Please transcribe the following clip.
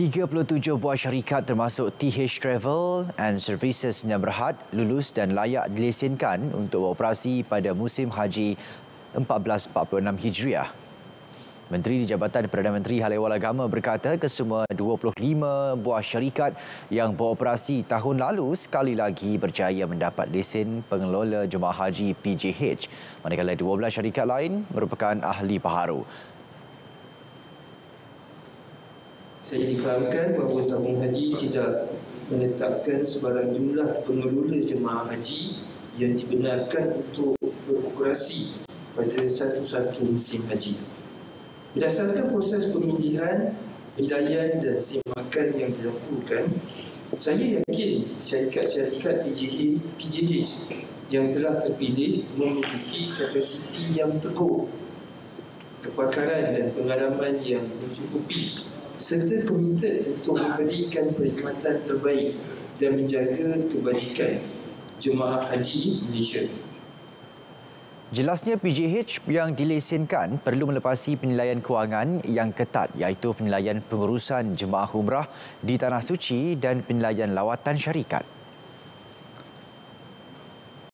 37 buah syarikat termasuk TH Travel and Services Sdn Bhd lulus dan layak dilesenkan untuk beroperasi pada musim haji 1446 Hijriah. Menteri di Jabatan Perdana Menteri Hal Ehwal Agama berkata kesemua 25 buah syarikat yang beroperasi tahun lalu sekali lagi berjaya mendapat lesen pengelola jemaah haji PJH manakala 12 syarikat lain merupakan ahli baharu. Saya difahamkan bahawa tabung haji tidak menetapkan sebarang jumlah pengelola jemaah haji yang dibenarkan untuk beroperasi pada satu-satu musim haji. Berdasarkan proses pemilihan, penilaian dan semakan yang dilakukan, saya yakin syarikat-syarikat PJH, PJH yang telah terpilih memiliki kapasiti yang teguh, kepakaran dan pengalaman yang mencukupi serta komited untuk memberikan perkhidmatan terbaik dan menjaga kebajikan jemaah haji Malaysia. Jelasnya PJH yang dilesenkan perlu melepasi penilaian kewangan yang ketat iaitu penilaian pengurusan jemaah umrah di Tanah Suci dan penilaian lawatan syarikat.